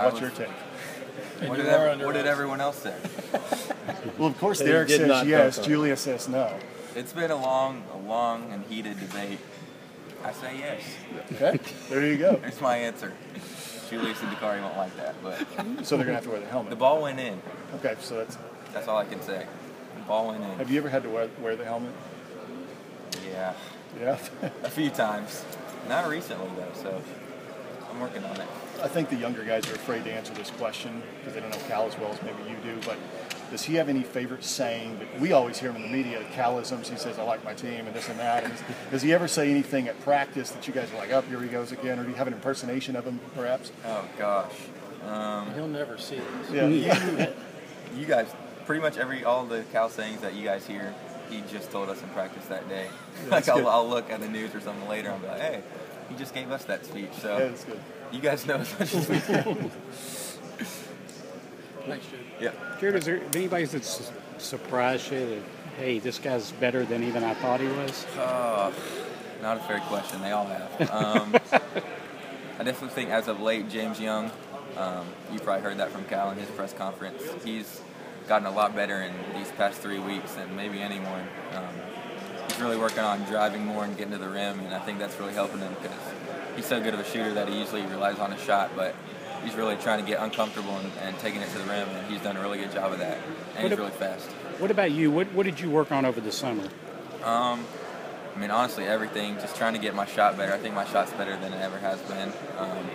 I What's was- your take? What did, ev- what did everyone else say? Well, of course, Derek says yes. Julia says no. It's been a long, a long and heated debate. I say yes. Okay, there you go. There's my answer. Julius and Dakari won't like that, but So they're gonna have to wear the helmet. the ball went in. Okay, so that's. That's all I can say. The ball went in. Have you ever had to wear, wear the helmet? Yeah, Yeah. a few times. Not recently though, so I'm working on it. I think the younger guys are afraid to answer this question because they don't know Cal as well as maybe you do. But does he have any favorite saying that we always hear him in the media? Calisms. He says, "I like my team" and this and that. And does he ever say anything at practice that you guys are like, "Up here he goes again," or do you have an impersonation of him, perhaps? Oh gosh. Um, He'll never see this. Yeah. you guys, pretty much every all the Cal sayings that you guys hear, he just told us in practice that day. like I'll. I'll look at the news or something later and be like, hey, he just gave us that speech. So yeah, that's good. you guys know as much as we do. Thanks, Jude. yeah. Jarrod, is there anybody that's surprised you that, hey, this guy's better than even I thought he was? Uh, not a fair question. They all have. Um, I definitely think as of late, James Young, um, you probably heard that from Cal in his press conference. He's gotten a lot better in these past three weeks than maybe anyone. Um, he's really working on driving more and getting to the rim, and I think that's really helping him because he's so good of a shooter that he usually relies on his shot, but he's really trying to get uncomfortable and, and taking it to the rim, and he's done a really good job of that. And What he's ab- really fast. What about you? What, what did you work on over the summer? Um, I mean, honestly, everything. Just trying to get my shot better. I think my shot's better than it ever has been. Um,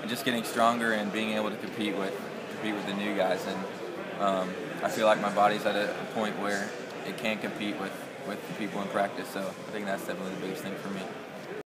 and just getting stronger and being able to compete with compete with the new guys. And um, I feel like my body's at a point where it can compete with with the people in practice. So I think that's definitely the biggest thing for me.